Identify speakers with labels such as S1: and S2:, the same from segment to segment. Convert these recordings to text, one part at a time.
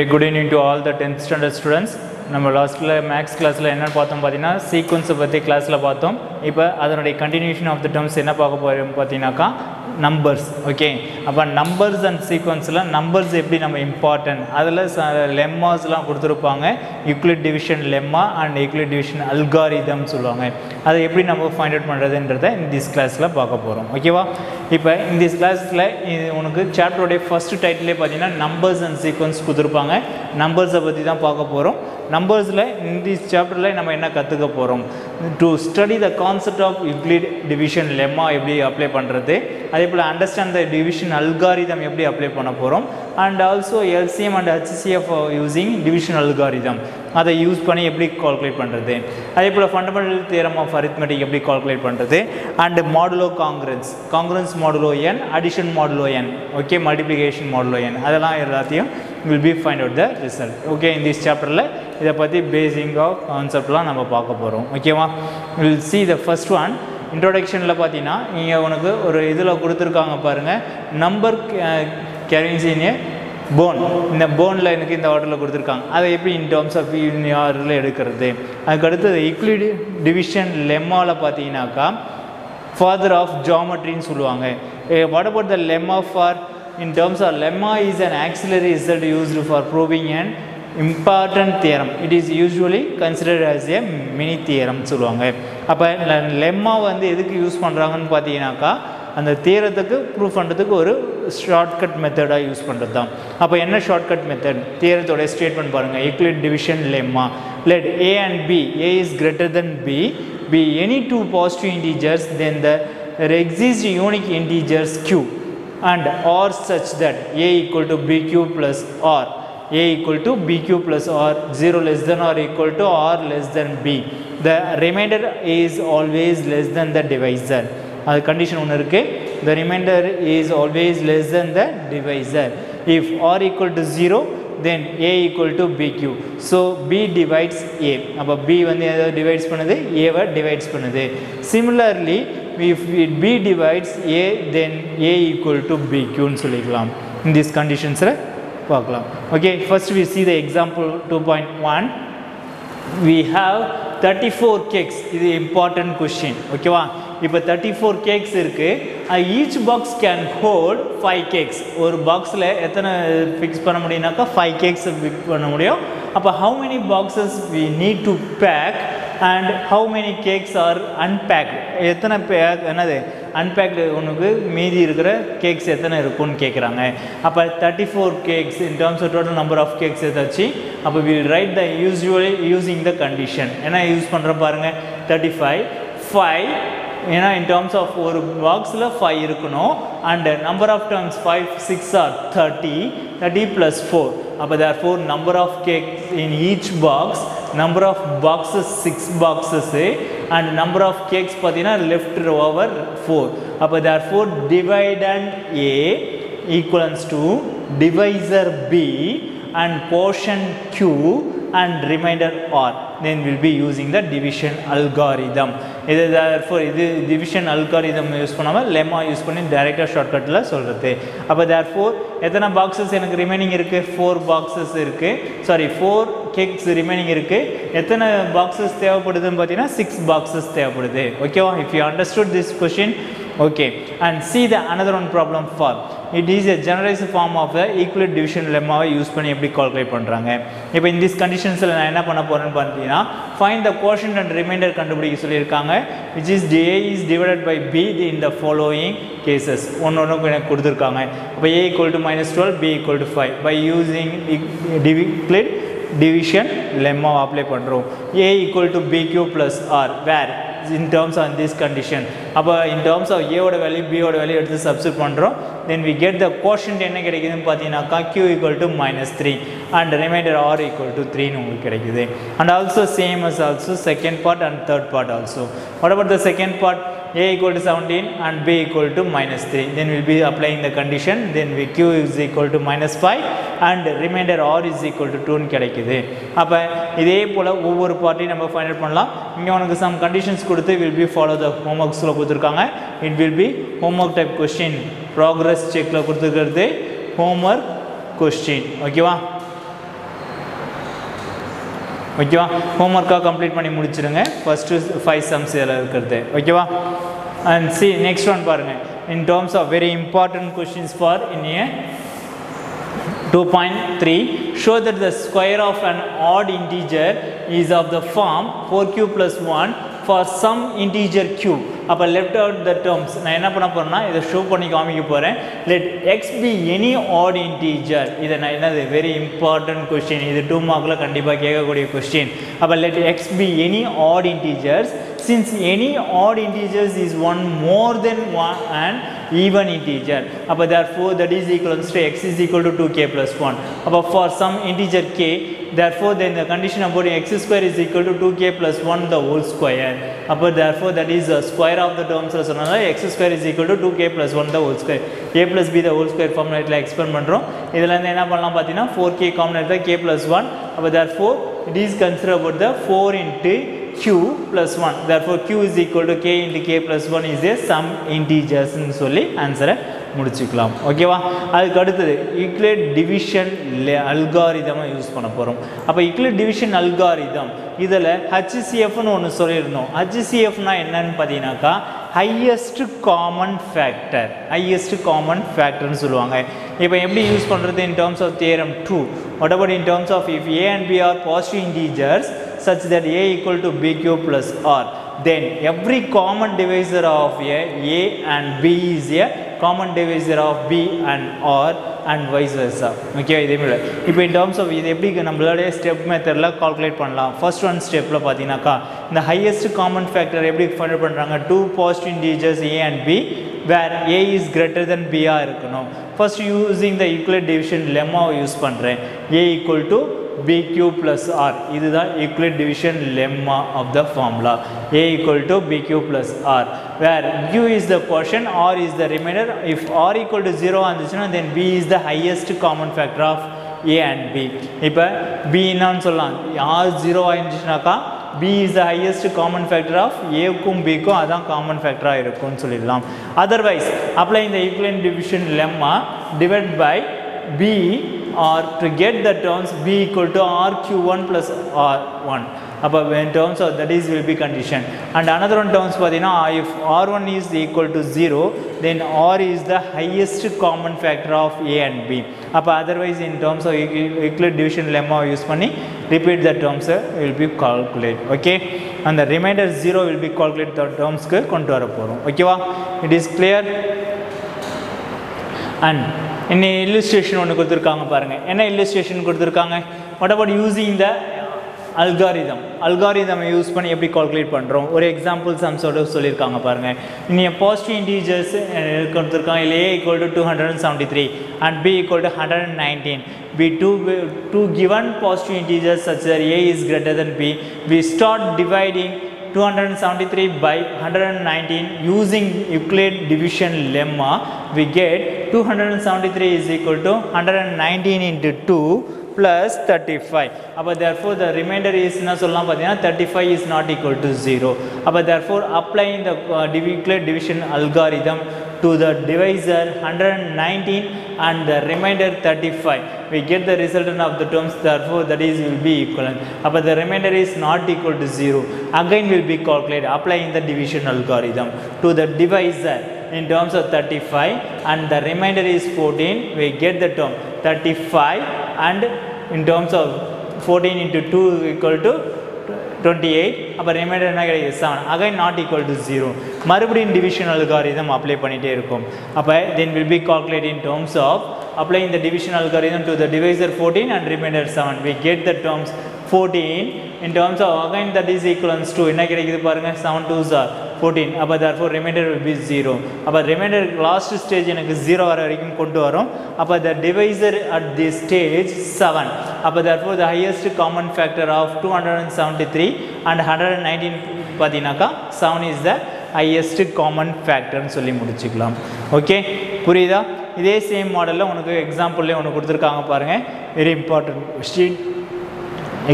S1: Very good evening to all the tenth standard students நம்ம லாஸ்ட்டில் maths கிளாஸில் என்ன பார்த்தோம் பார்த்தீங்கன்னா சீக்வன்ஸை பற்றி கிளாஸில் பார்த்தோம். இப்போ அதனுடைய கண்டினியூஷன் ஆஃப் த டேர்ம்ஸ் என்ன பார்க்க போகிறோம் பார்த்தீங்கன்னாக்கா நம்பர்ஸ் ஓகே அப்போ நம்பர்ஸ் அண்ட் சீக்வன்ஸில் நம்பர்ஸ் எப்படி நம்ம இம்பார்ட்டன்ட் அதில் ச லெம்மாஸ்லாம் கொடுத்துருப்பாங்க. Euclid division lemma and Euclid division algorithm சொல்லுவாங்க. அதை எப்படி நம்ம ஃபைண்ட் அவுட் பண்ணுறதுன்றத இந்த திஸ் கிளாஸில் பார்க்க போகிறோம் ஓகேவா இப்போ இந்த திஸ் கிளாஸில் இது உனக்கு சாப்டருடைய ஃபஸ்ட்டு டைட்டிலே பார்த்தீங்கன்னா நம்பர்ஸ் அண்ட் சீக்வன்ஸ் கொடுத்துருப்பாங்க. நம்பர்ஸை பற்றி தான் பார்க்க போகிறோம் நம்பர்ஸில் இந்த சாப்டரில் நம்ம என்ன கற்றுக்க போகிறோம் to study the concept of Euclid division lemma எப்படி அப்ளை பண்ணுறது அதே போல் அண்டர்ஸ்டாண்ட் த டிவிஷன் அல்காரிதம் எப்படி அப்ளை பண்ண போகிறோம் and also LCM and HCF using division algorithm அதை யூஸ் பண்ணி எப்படி கால்குலேட் பண்ணுறது அதே போல் ஃபண்டமெண்டல் தியரம் ஆஃப் அரித்மெட்டிக் எப்படி கால்குலேட் பண்ணுறது and modulo congruence congruence modulo N addition modulo N okay multiplication modulo N அதெல்லாம் எல்லாத்தையும் will be find out the result okay இந்த சாப்டரில் இதை பற்றி பேசிக் ஆஃப் கான்செப்ட்லாம் நம்ம பார்க்க போகிறோம் ஓகேவா will see the first one இன்ட்ரோடக்ஷனில் பார்த்தீங்கன்னா இங்கே உனக்கு ஒரு இதில் கொடுத்துருக்காங்க பாருங்கள் நம்பர் கேரிங்ஸின் போன் இந்த போனில் எனக்கு இந்த ஆர்டரில் கொடுத்துருக்காங்க. அதை எப்படி இன் டேர்ம்ஸ் ஆஃப் ஆர்டரில் எடுக்கிறது? அதுக்கு அடுத்தது ஈக்விட் டிவிஷன் லெம்மாவில் பார்த்தீங்கன்னாக்கா ஃபாதர் ஆஃப் ஜாமெட்ரின்னு சொல்லுவாங்க. What about the lemma for in terms of lemma is an auxiliary result used for proving and important theorem. It is usually considered as a mini theorem சொல்லுவாங்க. அப்போ lemma வந்து எதுக்கு use பண்ணுறாங்கன்னு பார்த்தீங்கன்னாக்கா அந்த தியரத்துக்கு prove பண்ணுறதுக்கு ஒரு ஷார்ட்கட் மெத்தடாக யூஸ் பண்ணுறது தான் அப்போ என்ன ஷார்ட்கட் மெத்தட் தியரத்தோட ஸ்டேட்மெண்ட் பாருங்கள் Euclid division lemma let A and B A is greater than B B any two positive integers then the exist unique integers Q and or such that a equal to bq plus r a equal to bq plus r 0 less than or equal to r less than b the remainder is always less than the divisor அது condition ஒன்று இருக்குது the remainder is always less than the divisor if r equal to 0 then a equal to bq so b divides a அப்போ b வந்து எதை divides பண்ணுது a why divides பண்ணுது similarly if it b divides a then a equal to b ன்னு சொல்லிக்கலாம். In this conditions பார்க்கலாம். Okay first we see the example 2.1 we have 34 cakes. இது important question. ஓகேவா இப்போ தேர்ட்டி ஃபோர் கேக்ஸ் இருக்குது each box can hold five cakes ஒரு பாக்ஸில் எத்தனை ஃபிக்ஸ் பண்ண முடியும்னாக்கா ஃபைவ் கேக்ஸ் ஃபிக்ஸ் பண்ண முடியும். அப்போ how many boxes we need to pack and how many cakes are unpacked எத்தனை பேக் என்னது? அன்பேக்டு உனக்கு மீதி இருக்கிற கேக்ஸ் எத்தனை இருக்கும்னு கேட்குறாங்க அப்போ thirty four cakes in terms of total number of cakes ஏதாச்சு அப்போ will write the usually using the condition ஏன்னா யூஸ் பண்ணுற பாருங்கள் தேர்ட்டி ஃபைவ் ஃபைவ் ஏன்னா இன் டேர்ம்ஸ் ஆஃப் ஒரு பாக்ஸில் ஃபைவ் இருக்கணும். And number of terms five six or thirty thirty plus four அப்போ there four number of cakes in each box number of boxes six boxes and number of cakes பார்த்தீங்கன்னா left over four அப்போ there four dividend A equivalence to divisor B and portion q and remainder r then we'll be using the division algorithm. இது therefore இது division algorithm use பண்ணாமல் lemma use பண்ணி டைரெக்டாக ஷார்ட்கட்டில் சொல்கிறது அப்போ therefore எத்தனை boxes எனக்கு ரிமைனிங் இருக்குது ஃபோர் பாக்ஸஸ் இருக்குது சாரி ஃபோர் கேக்ஸ் ரிமைனிங் இருக்குது எத்தனை பாக்ஸஸ் தேவைப்படுதுன்னு பார்த்தீங்கன்னா சிக்ஸ் பாக்ஸஸ் தேவைப்படுது. ஓகேவா if you understood this question okay and see the another one problem for it is a generalized form of the equal division lemma use பண்ணி எப்படி calculate பண்ணுறாங்க இப்போ இந்த திஸ் கண்டிஷன்ஸில் நான் என்ன பண்ண போகிறேன்னு பார்த்தீங்கன்னா find the quotient and remainder கண்டுபிடிக்க சொல்லியிருக்காங்க which is a is divided by b in the following cases ஒன்று ஒன்று எனக்கு கொடுத்துருக்காங்க அப்போ a equal to minus 12 b equal to 5 by using டிவிக்ளிட் டிவிஷன் லெம்மா அப்ளை பண்ணுறோம் a equal to bq plus r where in terms of this condition அப்போ in terms of ஏவோட value பியோட வேல்யூ எடுத்து சப்ஸ்டிட் பண்ணுறோம் then we get the quotient என்ன கிடைக்குதுன்னு பார்த்தீங்கன்னாக்கா Q equal to minus three and remainder R equal to த்ரீன்னு உங்களுக்கு கிடைக்குது and also same as also second part and third part also what about the second part A equal to seventeen and B equal to minus three then we'll be applying the condition then we q is equal to minus 5 and remainder R is equal to டூன்னு கிடைக்குது. அப்போ இதே போல் ஒவ்வொரு பார்ட்டையும் நம்ம find out பண்ணலாம். இங்கே உனக்கு some conditions கொடுத்து will be follow the home ஒர்க்ஸில் கொடுத்துருக்காங்க. It will be homework type question progress செக்கில் கொடுத்துருக்கிறது ஹோம்ஒர்க் கொஸ்டின் ஓகேவா ஓகேவா ஹோம் ஒர்க்காக கம்ப்ளீட் பண்ணி முடிச்சிருங்க. ஃபஸ்ட்டு ஃபைவ் சம்ஸ் இதில் இருக்கிறது. ஓகேவா அண்ட் சி நெக்ஸ்ட் ஒன் பாருங்கள் in terms of very important questions for in A 2.3 show that the square of an odd integer is of the form 4q plus 1 for some integer q அப்போ left out the terms நான் என்ன பண்ண போறேன்னா இதை show பண்ணி காமிக்க போகிறேன் let x be any odd integer இதை நான் என்னது வெரி இம்பார்ட்டன்ட் கொஸ்டின் இது டூ மார்க்கில் கண்டிப்பாக கேட்கக்கூடிய கொஸ்டின் அப்போ let x be any odd integers since any odd integers is one more than one and even integer அப்போ therefore that is equals to x is equal to 2k plus 1 அப்போ for some integer k therefore then the condition about x square is equal to 2k plus 1 the whole square அப்போ therefore that is the square of the terms சொன்னதால x square is equal to 2k plus 1 the whole square a plus b the whole square formulaத்தில் expand பண்ணுறோம் இதில் இருந்து என்ன பண்ணலாம் பார்த்தீங்கன்னா 4k common எடுத்தால் k plus 1 அப்போ therefore it is considered about the 4 into q plus 1 therefore q is equal to k into k plus 1 is a sum integers னு சொல்லி ஆன்சரை முடிச்சுக்கலாம். ஓகேவா அதுக்கு அடுத்தது ஈக்லேட் டிவிஷன் அல்காரிதமாக யூஸ் பண்ண போகிறோம் அப்போ ஈக்லேட் டிவிஷன் அல்காரிதம் இதில் ஹச்சிசிஎஃப்னு ஒன்று சொல்லியிருந்தோம். ஹச்சிசிஎஃப்னா என்னன்னு பார்த்தீங்கன்னாக்கா highest common factor highest common ஃபேக்டர்னு சொல்லுவாங்க. இப்போ எப்படி யூஸ் பண்ணுறது in terms of theorem two what about in terms of if A and B are positive integers such that a equal to bq plus r. Then every common divisor of a a and b is a common divisor of b and r and vice versa. Okay இதே மாதிரி. இப்போ இன் terms of இது எப்படி நம்மளோட step மெத்தடில் calculate பண்ணலாம். First one ஸ்டெப்பில் பார்த்தீங்கன்னாக்கா இந்த ஹையஸ்ட் காமன் ஃபேக்டர் எப்படி ஃபைண்ட் பண்ணுறாங்க two positive integers A and B where A is greater than பியாக இருக்கணும். First using the equal division லெம்மாவை use பண்ணுறேன் A equal to bq plus r இதுதான் equal division lemma of the formula a equal to bq plus r where q is the quotient r is the remainder if r equal to 0 வந்துச்சுன்னா then b is the highest common factor of a and b இப்போ b என்னன்னு சொல்லலாம் r 0 ஆயிருந்துச்சுனாக்கா b is the highest common factor of a-க்கும் b-க்கும் அதான் common ஃபேக்டராக இருக்கும்னு சொல்லிடலாம் otherwise apply இந்த equal division lemma divided by b or to get the terms b equal to rq1 plus r1 அப்போ in terms of that is will be condition and another one terms பார்த்தீங்கன்னா if r1 is equal to 0 then r is the highest common factor of a and b அப்போ otherwise in terms of Euclid division lemma use பண்ணி repeat the terms will be calculate okay and the remainder 0 will be calculate the termsக்கு கொண்டு வர போகிறோம் ஓகேவா it is clear and என்ன illustration ஒன்று கொடுத்துருக்காங்க பாருங்கள் என்ன இல்லுஸ்ட்ரேஷன் கொடுத்துருக்காங்க? What about using the algorithm algorithm use பண்ணி எப்படி கால்குலேட் பண்ணுறோம் ஒரு எக்ஸாம்பிள் சம்ஸோட சொல்லியிருக்காங்க பாருங்கள் நீங்கள் பாசிட்டிவ் இன்டீஜர்ஸ் கொடுத்துருக்காங்க. இல்லை A equal to two hundred and seventy three and B equal to hundred and nineteen B two two given positive integers such A is greater than B we start dividing 273 by 119 using Euclid division lemma we get 273 is equal to 119 into 2 plus 35 அப்போ therefore the remainder is என்ன சொல்லலாம் பார்த்தீங்கன்னா 35 is not equal to 0 அப்போ therefore applying the uh, Euclid division algorithm to the divisor 119 and the remainder 35 we get the resultant of the terms therefore that is will be equivalent. But the remainder is not equal to 0 again will be calculated applying the division algorithm. To the divisor in terms of 35 and the remainder is 14 we get the term 35 and in terms of 14 into 2 equal to 28 அப்போ remainder என்ன கிடைக்குது seven again not equal to zero மறுபடியும் division algorithm apply பண்ணிகிட்டே இருக்கும் அப்போ then will be calculate in terms of applying the division algorithm to the divisor 14 and remainder 7 we get the terms 14 in terms of again that is equivalence to என்ன கிடைக்குது பாருங்க 7 2s are 14 அப்போ therefore remainder will be 0 அப்போ remainder last stage எனக்கு 0 வர வரைக்கும் கொண்டு வரும் அப்போ the divisor at this stage 7 அப்போ therefore the highest common factor of two hundred and seventy three and hundred and nineteen பார்த்தீங்கன்னாக்கா seven is the highest common ஃபேக்டர்னு சொல்லி முடிச்சுக்கலாம் ஓகே புரியுதா இதே சேம் மாடலில் உனக்கு எக்ஸாம்பிள்லேயே ஒன்று கொடுத்துருக்காங்க பாருங்கள் very important question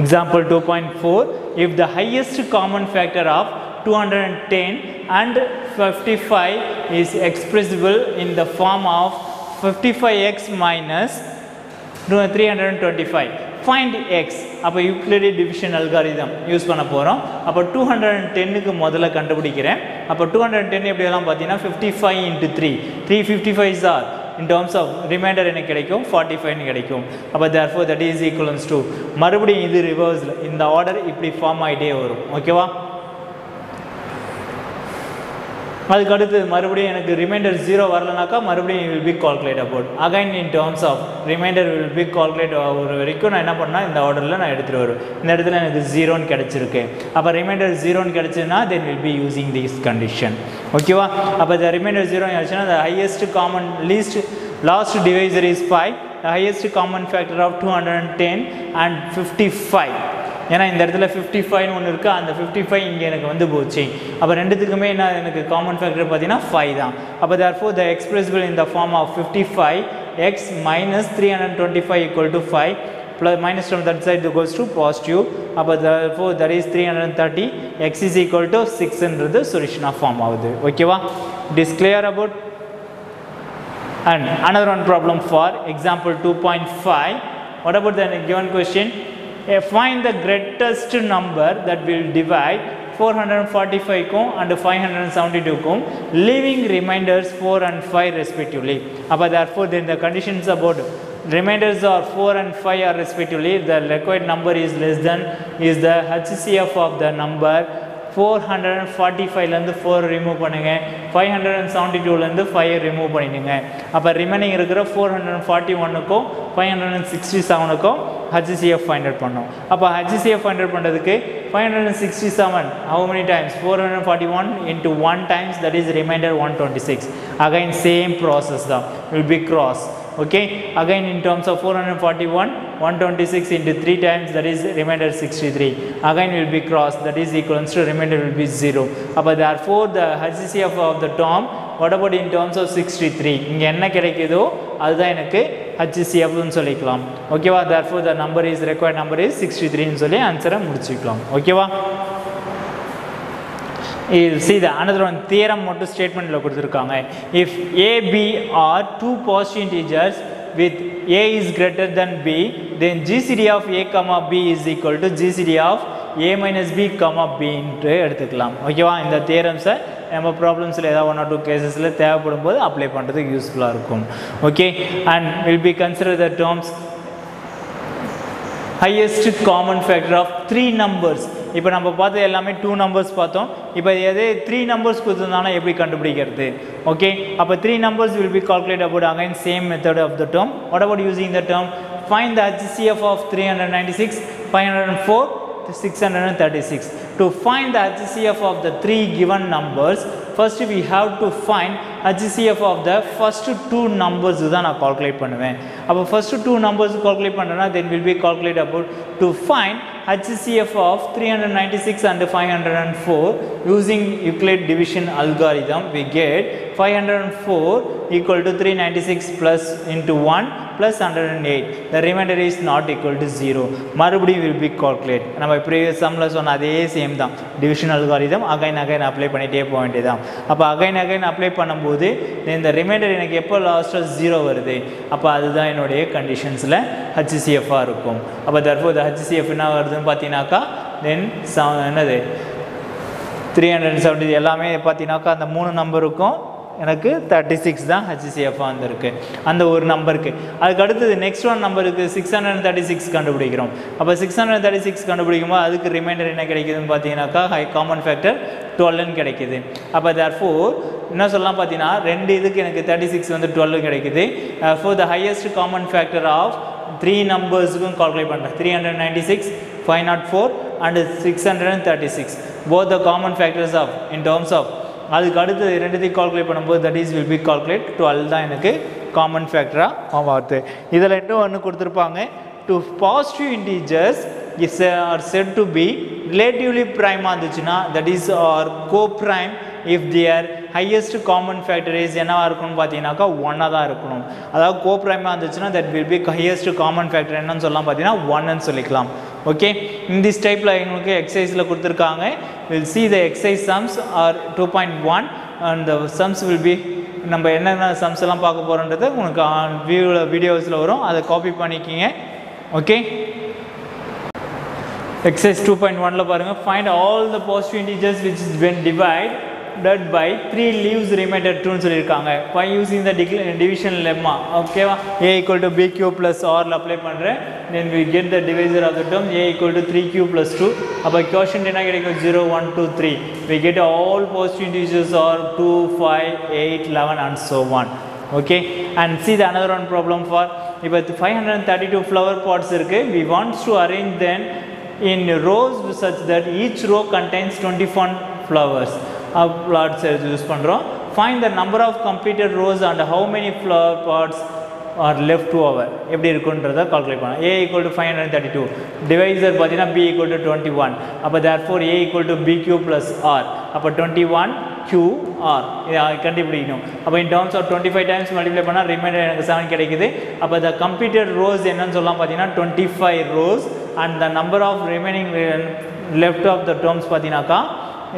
S1: example two point four if the highest common factor of two hundred and ten and fifty five is 55 in the form of fifty five X minus 325 find X அப்போ Euclid division algorithm use பண்ண போகிறோம் அப்போ two hundred and டென்னுக்கு முதல்ல கண்டுபிடிக்கிறேன். அப்போ two hundred ten எப்படியெல்லாம் பார்த்தீங்கன்னா fifty five into three three fifty five are in terms of remainder எனக்கு கிடைக்கும்? ஃபார்ட்டி ஃபைவ்னு கிடைக்கும். அப்போ therefore that is equivalence to மறுபடியும் இது ரிவர்ஸில் இந்த ஆர்டர் இப்படி ஃபார்ம் ஆகிட்டே வரும். ஓகேவா அதுக்கு அடுத்து மறுபடியும் எனக்கு ரிமைண்டர் ஜீரோ வரலனாக்கா மறுபடியும் will be calculate about again in terms of remainder will be calculate ஒரு வரைக்கும் நான் என்ன பண்ணால் இந்த ஆர்டரில் நான் எடுத்துகிட்டு வருவேன். இந்த இடத்துல எனக்கு ஜீரோன்னு கிடச்சிருக்கு. அப்போ ரிமைண்டர் ஜீரோன்னு கிடச்சுன்னா then will be using this condition ஓகேவா அப்போ இந்த ரிமைண்டர் ஜீரோ கிடச்சுன்னா அந்த highest common least last divisor is five the highest common factor of two hundred and ten and fifty five ஏன்னா இந்த இடத்துல ஃபிஃப்டி ஃபைவ்னு ஒன்று இருக்குது அந்த ஃபிஃப்டி ஃபைவ் இங்கே எனக்கு வந்து போச்சு. அப்போ ரெண்டுத்துக்குமே என்ன எனக்கு காமன் ஃபேக்டர் பார்த்தீங்கன்னா ஃபைவ் தான். அப்போ therefore the expressible in the form of fifty five X minus three hundred twenty five equal to five plus minus from that side goes to positive அப்போ for that is three hundred thirty X is equal to சிக்ஸ்ன்றது solution of form ஆகுது. ஓகேவா this clear about And another one problem for example 2.5. What about the given question? Uh, find the greatest number that will divide 445 க்கும் and 572 க்கும் leaving remainders 4 and 5 respectively. அப்போ therefore then the conditions about remainders are 4 and 5 are respectively the required number is less than is the HCF of the number four hundred and forty ஃபைவ்லேருந்து four remove பண்ணுங்கள் five hundred and seventy டூலேருந்து five remove பண்ணிடுங்க. அப்போ remaining இருக்கிற four hundred and forty ஒன்னுக்கும் five hundred and sixty செவனுக்கும் HCF find out பண்ணோம். அப்போ ஹச்சிசிஎஃப் ஃபைண்ட் அவுட் பண்ணுறதுக்கு five hundred and sixty seven how many times four hundred forty one into one times that is remainder one twenty six again same process தான். Will be cross okay again in terms of 441 126 into 3 times that is remainder 63 again will be crossed that is equivalent to remainder will be 0 அப்போ therefore the HCF of the term what about in terms of 63 இங்கே என்ன கிடைக்குதோ அதுதான் எனக்கு ஹச்சிசிஎஃப்னு சொல்லிக்கலாம் ஓகேவா therefore the number is required number is 63 னு சொல்லி ஆன்சரை முடிச்சுக்கலாம் ஓகேவா you see the another one theorem மட்டும் ஸ்டேட்மெண்ட்டில் கொடுத்துருக்காங்க. If a b are two positive integers with a is greater than b then gcd of a comma b is equal to gcd of a minus b comma b என்று எடுத்துக்கலாம். ஓகேவா இந்த தியரம்ஸை நம்ம ப்ராப்ளம்ஸில் ஏதாவது one R two கேசஸில் தேவைப்படும் போது apply பண்ணுறதுக்கு யூஸ்ஃபுல்லாக இருக்கும். Okay and will be consider the terms highest common factor of three numbers இப்போ நம்ம பார்த்தது எல்லாமே டூ நம்பர்ஸ் பார்த்தோம். இப்போ எது? த்ரீ நம்பர்ஸ் கொடுத்துருந்தானா எப்படி கண்டுபிடிக்கிறது? ஓகே அப்போ three numbers will be calculate about again same method of the term what about using the term find the HCF of three hundred ninety six five hundred and four six hundred and thirty six to find the HCF of the three given numbers first we have to find HCF of the first two numbers தான் நான் calculate பண்ணுவேன். அப்போ first two numbers calculate பண்ணுறேன்னா then will be calculate about to find HCF of 396 and 504 using Euclid division algorithm we get 504 equal to 396 plus into 1 plus 108 the remainder is not equal to 0 மறுபடியும் will be calculate. நம்ம previous சம்மில் சொன்ன அதே same தான். Division algorithm again again apply பண்ணிகிட்டே போக வேண்டியதான் அப்போ அகைன் அகைன் அப்ளை பண்ணும்போது இந்த ரிமைண்டர் எனக்கு எப்போ லாஸ்ட்டாக ஜீரோ வருது? அப்போ அதுதான் என்னுடைய கண்டிஷன்ஸில் ஹச்சிசிஎஃபாக இருக்கும். அப்போ தற்போது ஹச்சிசிஎஃப் என்ன வருதுன்னு பார்த்தீங்கன்னாக்கா தென் என்னது? த்ரீ ஹண்ட்ரட் செவன்ட்டி எல்லாமே பார்த்தீங்கன்னாக்கா அந்த மூணு நம்பருக்கும் எனக்கு தேர்ட்டி சிக்ஸ் தான் ஹச்சிசிஎஃபாக வந்திருக்கு அந்த ஒரு நம்பருக்கு அதுக்கு அடுத்தது நெக்ஸ்ட் ஒன் நம்பருக்கு சிக்ஸ் ஹண்ட்ரட் தேர்ட்டி சிக்ஸ் கண்டுபிடிக்கிறோம். அப்போ சிக்ஸ் ஹண்ட்ரட் தேர்ட்டி சிக்ஸ் கண்டுபிடிக்கும்போது அதுக்கு ரிமைண்டர் என்ன கிடைக்குதுன்னு பார்த்தீங்கன்னாக்கா ஹை காமன் ஃபேக்டர் டுவெல்னு கிடைக்குது. அப்போ தேர் ஃபோர் என்ன சொல்லலாம் பார்த்தீங்கன்னா ரெண்டு இதுக்கு எனக்கு தேர்ட்டி சிக்ஸ் வந்து டுவெல் கிடைக்குது. For the highest common factor of three நம்பர்ஸுக்கும் calculate பண்ணுறேன் three hundred ninety six five nought four and six hundred and thirty six both the common factors of in terms of அதுக்கு அடுத்து ரெண்டுத்தையும் calculate பண்ணும்போது that is will be calculate twelve தான் எனக்கு common ஃபேக்டராக வருது இதில் இன்னும் ஒன்று கொடுத்துருப்பாங்க. Two positive integers is are set to be relatively ப்ரைமாக இருந்துச்சுன்னா that is are coprime if their highest common factor is என்னவாக இருக்கணும்னு பார்த்தீங்கன்னாக்கா ஒன்னாக தான் இருக்கணும். அதாவது கோ ப்ரைமாக இருந்துச்சுன்னா that will be highest common factor என்னன்னு சொல்லலாம் பார்த்தீங்கன்னா ஒன்னு சொல்லிக்கலாம். ஓகே இந்த டைப்பில் எங்களுக்கு எக்ஸசைஸில் கொடுத்துருக்காங்க. Will see the exercise sums are two point one and the sums will be நம்ம என்னென்ன சம்ஸ் எல்லாம் பார்க்க போகிறோன்றது உங்களுக்கு வியூவில் வீடியோஸில் வரும். அதை காப்பி பண்ணிக்கிங்க. ஓகே எக்ஸசைஸ் டூ பாயிண்ட் ஒனில் பாருங்கள் find all the positive integers which is when divided by three leaves remainder டூன்னு சொல்லியிருக்காங்க பை யூஸிங் த டிக்ள டிவிஷன் லெம்மா ஓகேவா a equal to b q plus ஆரில் apply பண்ணுறேன் then we get the divisor of the term a equal to three q plus two அப்போ question என்ன கிடைக்கும் zero one two three we get all positive individuals are two five eight eleven and so one okay and see the another one problem for இப்போ five hundred and thirty two flower pots இருக்குது we wants to arrange then in rows rows that that row row twenty 21 flowers plots use பண்ணுறோம் find the number of completed rows and how many flower pots are left over எப்படி இருக்குன்றதை calculate பண்ணலாம் a equal to 532 divisor பார்த்தீங்கன்னா b equal to 21 அப்போ therefore a equal to bq plus r அப்போ 21 q r இதை கண்டுபிடிக்கணும் அப்போ in terms of 25 times multiply பண்ணால் remainder எனக்கு 7 கிடைக்குது அப்போ the completed rows என்னன்னு சொல்லலாம் பார்த்தீங்கன்னா 25 rows and the number of remaining left of the terms பார்த்தீங்கன்னாக்கா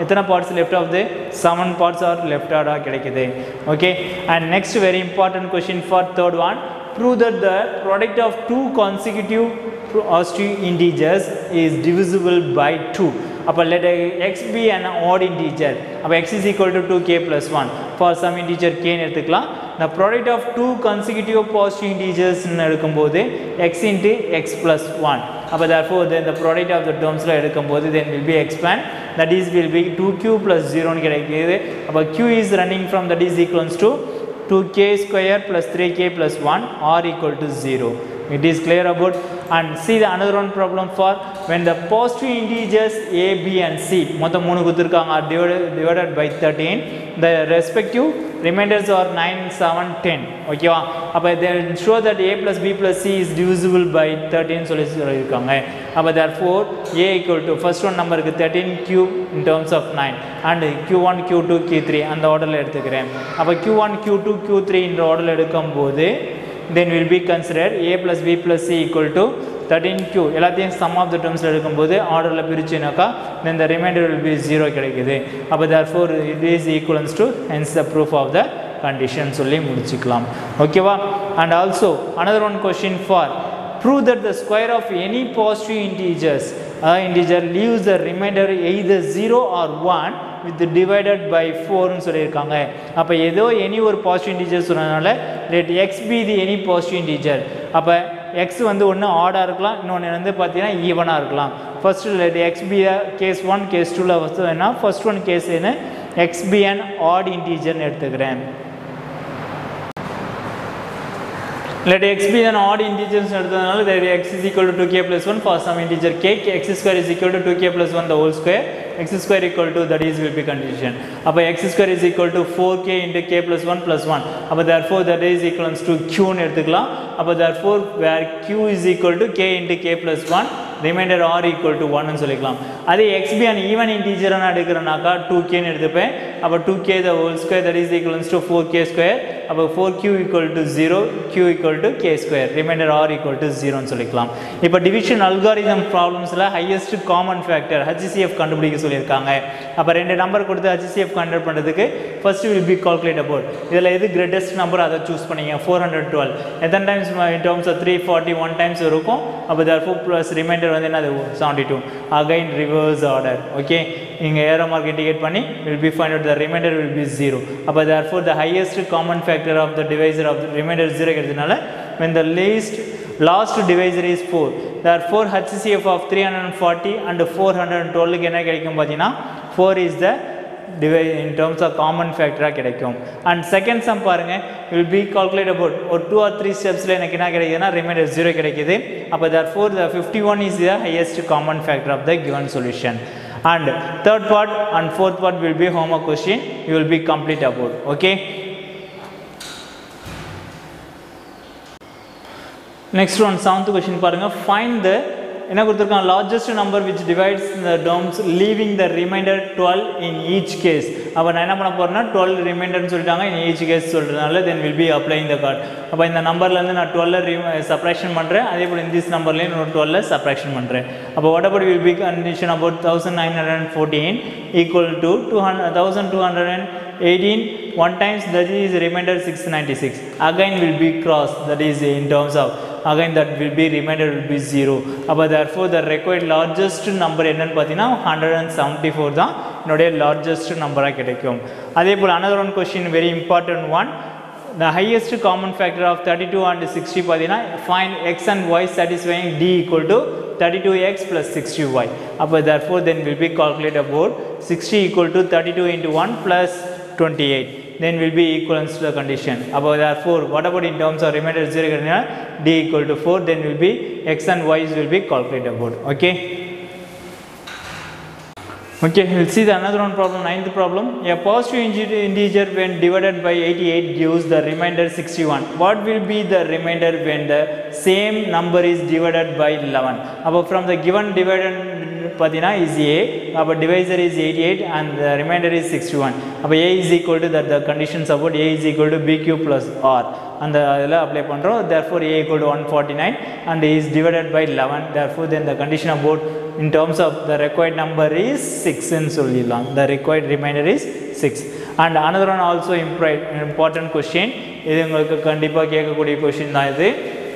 S1: எத்தனை parts left of the seven parts are left ஆடாக கிடைக்குது okay and next very important question for third one prove that the product of two consecutive positive integers is divisible by 2 அப்போ let x be an odd integer அப்போ x is equal to 2k plus 1 for some integer k ன்னு எடுத்துக்கலாம் the product of two consecutive positive integers ன்னு எடுக்கும்போது x into x plus 1 அப்போ therefore then இந்த product of the டேர்ம்ஸில் எடுக்கும்போது then will be expand that is will be two q plus ஜீரோன்னு கிடைக்கிது அப்போ q is running from that is equals to two k square plus three k plus one or equal to zero it is clear about and see the another one problem for when the positive integers a b and c மொத்தம் மூணு கொடுத்துருக்காங்க divided by 13 the respective remainders are 9 7 10 ஓகேவா அப்போ they show that a plus b plus c is divisible by 13 சொல்லி சொல்லியிருக்காங்க அப்போ therefore a equal to first one நம்பருக்கு 13 cube in terms of 9 and q1 q2 q3 அந்த ஆர்டரில் எடுத்துக்கிறேன் அப்போ q1 q2 q3 என்ற ஆர்டரில் எடுக்கும்போது then will be considered a plus b plus c equal to 13q எல்லாத்தையும் sum of the terms எடுக்கும்போது ஆர்டரில் பிரிச்சுனாக்கா then the remainder will be 0 கிடைக்குது அப்போ therefore it is equivalence to hence the proof of the condition சொல்லி முடிச்சுக்கலாம் ஓகேவா and also another one question for prove that the square of any positive integers uh, integer leaves the remainder either 0 or 1 with divided by 4 னு சொல்லியிருக்காங்க அப்போ ஏதோ any ஒரு positive integer சொன்னதுனால let x be the any positive integer அப்போ X வந்து ஒன்று ஆடாக இருக்கலாம் இன்னொன்று வந்து பார்த்தீங்கன்னா ஈவனாக இருக்கலாம் first let x be case one case டூவில் ஃபஸ்ட்டு என்ன ஃபஸ்ட் ஒன் கேஸ் என்ன அண்ட் ஆட் இன்டீஜர்னு எடுத்துக்கிறேன் let x be an odd integer எடுத்ததுனால that x is equal to 2k plus 1 for some integer k x square is equal to 2k plus 1 the whole square x square equal to that is will be condition அப்போ x square is equal to 4k into k plus 1 plus 1 அப்போ therefore that is equals to q ன்னு எடுத்துக்கலாம் அப்போ therefore where q is equal to k into k plus 1 remainder r equal to 1 ன்னு சொல்லிக்கலாம் அதே x be an even integer நான் எடுக்கிறேனாக்கா 2k ன்னு எடுத்துப்பேன் அப்போ 2k the whole square that is equals to 4k square அப்போ 4q equal to 0 q equal to k square. Remainder r equal to 0 ன்னு சொல்லிக்கலாம். இப்போ டிவிஷன் அல்காரிதம் ப்ராப்ளம்ஸில் ஹையஸ்ட் காமன் ஃபேக்டர் HCF கண்டுபிடிக்க சொல்லியிருக்காங்க. அப்போ ரெண்டு நம்பர் கொடுத்து HCF கண்டக்ட் பண்ணுறதுக்கு first will be calculate about இதில் எது கிரேட்டஸ்ட் நம்பர் அதை சூஸ் பண்ணிங்க? ஃபோர் ஹண்ட்ரட் டுவெல் எத்தனை times in terms of three forty one times இருக்கும். அப்போ தேர் ஃபோர் ப்ளஸ் ரிமைண்டர் வந்து என்னது? Seventy two again reverse order okay நீங்கள் ஏரோ மார்க் இண்டிகேட் பண்ணி will be find out the remainder will be zero அப்போ therefore the highest common factor of the divisor of the remainder zero கிடைச்சதுனால when the least last divisor is 4 therefore HCF of 340 and 412 க்கு என்ன கிடைக்கும் பார்த்தீங்கன்னா 4 is the divide in terms of common factor கிடைக்கும் and second sum பாருங்க will be calculate about ஒரு 2 or 3 steps எனக்கு என்ன கிடைக்குதுன்னா remainder 0 கிடைக்குது அப்போ therefore the 51 is the highest common factor of the given solution and third part and fourth part will be homework question you will be complete about okay next one seventh question பாருங்க. Find the என்ன கொடுத்துருக்காங்க? Largest number which divides the terms leaving the remainder twelve in each case அப்போ நான் என்ன பண்ண போறேன்னா twelve ரிமைண்டர்னு சொல்லிட்டாங்க. இன் each case சொல்கிறதுனால then will be applying the card அப்போ இந்த நம்பர்லேருந்து நான் டுவெல்ல சப்ராக்ஷன் பண்ணுறேன் அதே போல் இந்த நம்பர்லேயும் நான் டுவெல்ல சப்ராக்ஷன் பண்ணுறேன் அப்போ what about will be condition about thousand nine hundred and fourteen equal to two hundred thousand two hundred and 18 1 times that is remainder 696 again will be cross. That is in terms of again that will be remainder will be 0 அப்போ therefore the required largest number என்னன்னு பார்த்தீங்கன்னா hundred and seventy four தான் என்னுடைய largest நம்பராக கிடைக்கும் அதே போல் another one question very important one the highest common factor of 32 and 60 பார்த்தீங்கன்னா find x and y satisfying d equal to 32x plus 60y அப்போ therefore then will be calculate about 60 equal to 32 into 1 plus 28 then will be equivalent to the condition about therefore what about in terms of remainder 0 greater d equal to 4 then will be x and y will be calculated about okay Okay, we'll see the another one problem, ninth problem. A positive integer when divided by 88 gives the remainder 61. What will be the remainder when the same number is divided by 11? About from the given dividend பார்த்தீங்கன்னா is ஏ அப்போ divisor is eighty eight and the remainder is sixty one அப்போ a is equal to that the condition support a is equal to b q plus r அந்த இதில் apply பண்ணுறோம் therefore a equal to one forty nine and is divided by eleven therefore then the condition about in terms of the required number is சிக்ஸ்ன்னு சொல்லிடலாம் the required remainder is six and another one also இம்ப்ரைட் important question இது உங்களுக்கு கண்டிப்பாக கேட்கக்கூடிய question தான் இது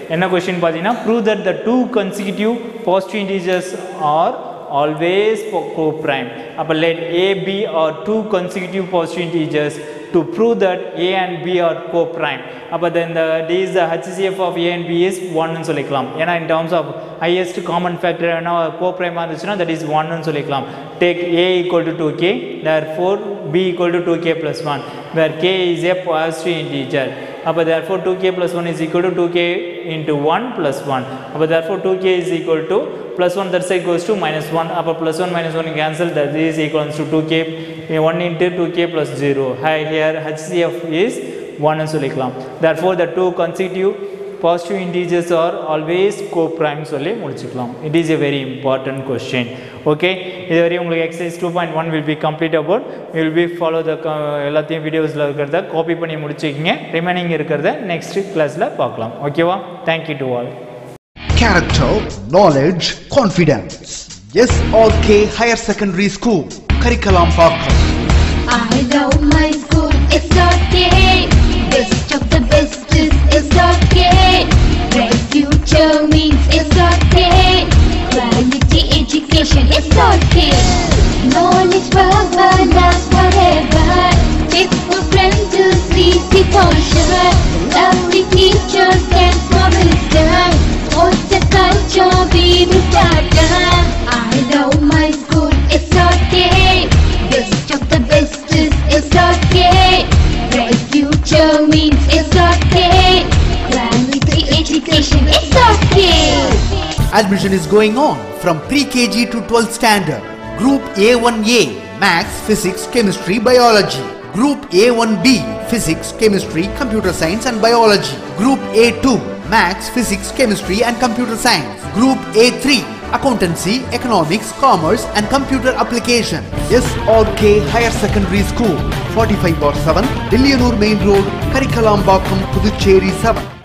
S1: என்ன question பார்த்தீங்கன்னா prove that the two consecutive positive integers are always co-prime அப்போ let a b or two consecutive positive integers to prove that a and b are co-prime அப்போ then the d is the HCF of a and b is 1 ன்னு சொல்லிக்கலாம் ஏன்னா in terms of highest common factor என்ன co-prime இருந்துச்சுன்னா that is 1 ன்னு சொல்லிக்கலாம் take a equal to 2k therefore b equal to 2k plus 1 where k is a positive integer அப்போ therefore 2k plus 1 is equal to 2k into 1 plus 1 அப்போ therefore 2k is equal to plus 1 that side goes to minus 1 அப்போ plus 1 minus 1 cancel that is equals to 2k 1 into 2k plus 0 Hi, here HCF is 1 ன்னு சொல்லிக்கலாம் therefore the two consecutive positive integers are always co-prime சொல்லி முடிச்சுக்கலாம் it is a very important question okay இதுவரை உங்களுக்கு exercise 2.1 will be complete about you will be follow the co- எல்லாத்தையும் வீடியோஸில் இருக்கிறத copy பண்ணி முடிச்சுக்கிங்க ரிமைனிங் இருக்கிறத நெக்ஸ்ட் கிளாஸில் பார்க்கலாம் ஓகேவா thank you to all
S2: character, knowledge, confidence. Yes, SRK Higher Secondary School, Curriculum Pakam.
S3: I love my school, okay. Best of the best is okay. Bright future means okay. Quality education is okay. Knowledge forever, last forever. It's my friend to see the culture. Lovely teachers and
S2: Admission is going on from pre-KG to 12th standard. Group A1A, Maths, Physics, Chemistry, Biology. Group A1B, Physics, Chemistry, Computer Science and Biology. Group A2, Maths, Physics, Chemistry and Computer Science. Group A3, Accountancy, Economics, Commerce and Computer Application. SRK Higher Secondary School, 45 bar 7, Dillianur Main Road, Karikalam Bakam, Puducherry 7.